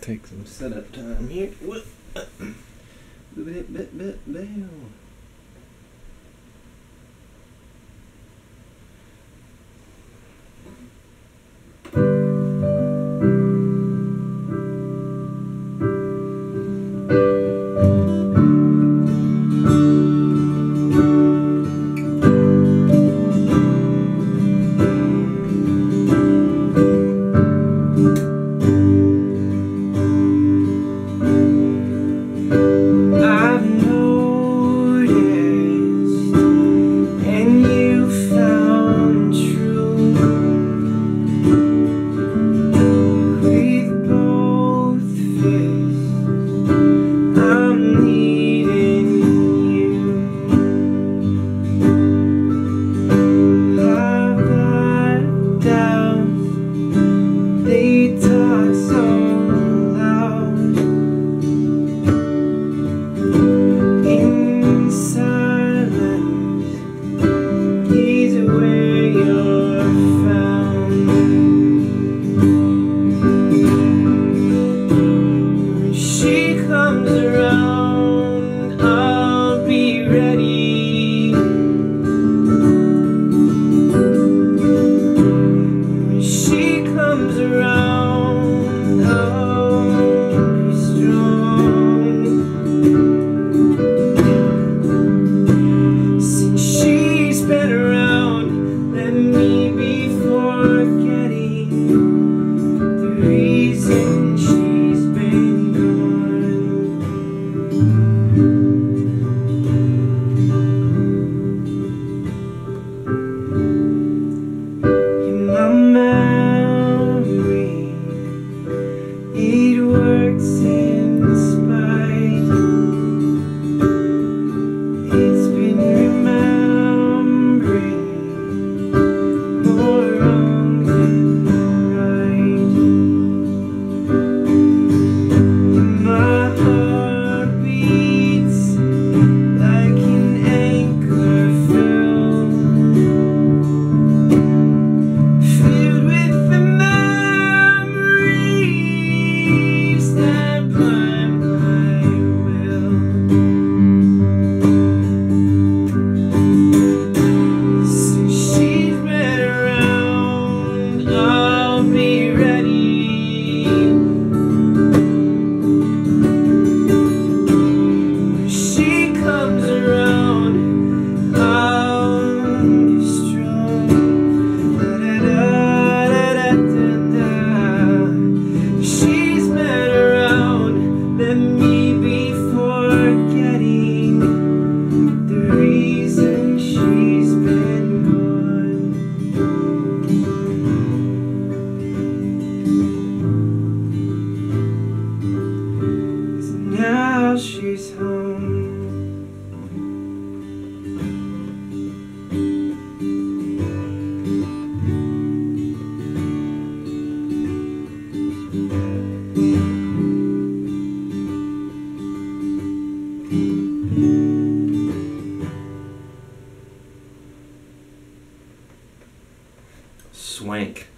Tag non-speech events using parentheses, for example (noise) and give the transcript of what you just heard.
Take some setup time here. (clears throat) she's home Swank.